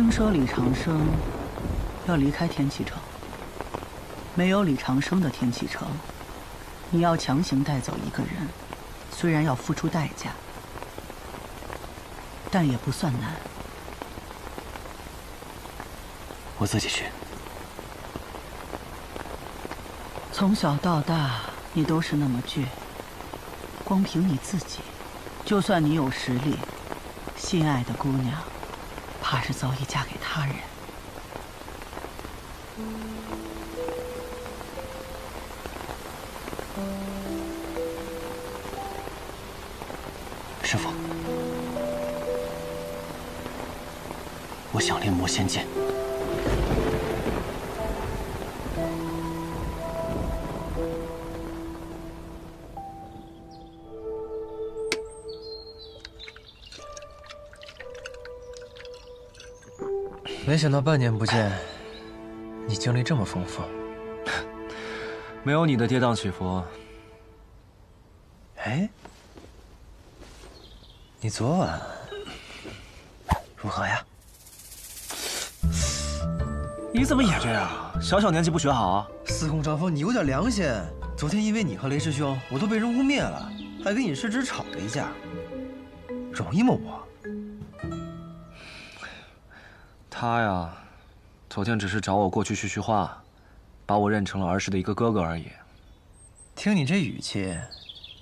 听说李长生要离开天启城，没有李长生的天启城，你要强行带走一个人，虽然要付出代价，但也不算难。我自己去。从小到大，你都是那么倔。光凭你自己，就算你有实力，心爱的姑娘，怕是早已嫁给他人。师傅，我想练魔仙剑。没想到半年不见，你经历这么丰富。没有你的跌宕起伏。哎，你昨晚如何呀？你怎么也这样？小小年纪不学好？司空张峰，你有点良心。昨天因为你和雷师兄，我都被人污蔑了，还跟尹师侄吵了一架，容易吗我？他呀，昨天只是找我过去叙叙话，把我认成了儿时的一个哥哥而已。听你这语气，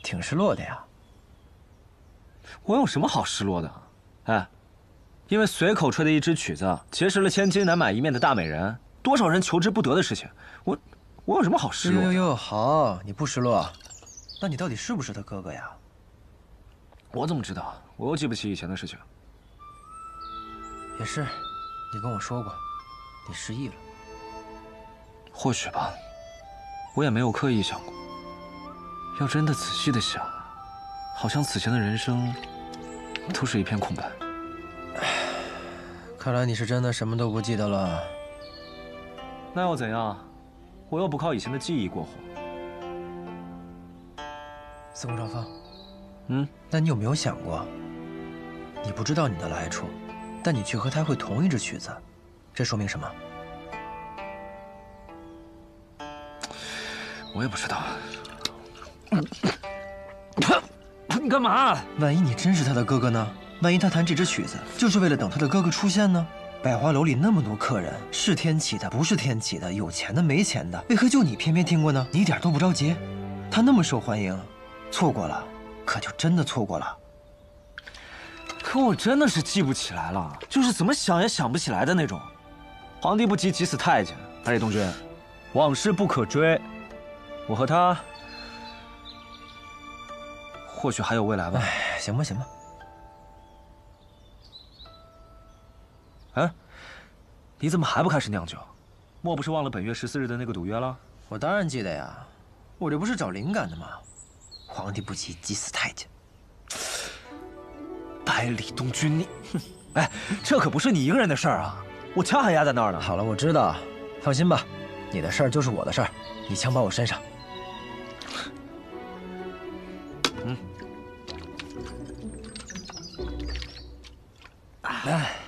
挺失落的呀。我有什么好失落的？哎，因为随口吹的一支曲子，结识了千金难买一面的大美人，多少人求之不得的事情，我我有什么好失落？哟哟，好，你不失落，那你到底是不是他哥哥呀？我怎么知道？我又记不起以前的事情。也是。你跟我说过，你失忆了。或许吧，我也没有刻意想过。要真的仔细的想，好像此前的人生都是一片空白。看来你是真的什么都不记得了。那又怎样？我又不靠以前的记忆过活。司空少峰，嗯，那你有没有想过，你不知道你的来处？但你却和他会同一支曲子，这说明什么？我也不知道。你干嘛？万一你真是他的哥哥呢？万一他弹这支曲子就是为了等他的哥哥出现呢？百花楼里那么多客人，是天启的，不是天启的，有钱的，没钱的，为何就你偏偏听过呢？你一点都不着急？他那么受欢迎，错过了，可就真的错过了。可我真的是记不起来了，就是怎么想也想不起来的那种。皇帝不急急死太监，百里东君，往事不可追。我和他，或许还有未来吧。哎，行吧，行吧。哎，你怎么还不开始酿酒？莫不是忘了本月十四日的那个赌约了？我当然记得呀，我这不是找灵感的吗？皇帝不急急死太监。百里东君，你，哎，这可不是你一个人的事儿啊！我枪还压在那儿呢。好了，我知道，放心吧，你的事儿就是我的事儿，你枪把我身上。嗯。哎。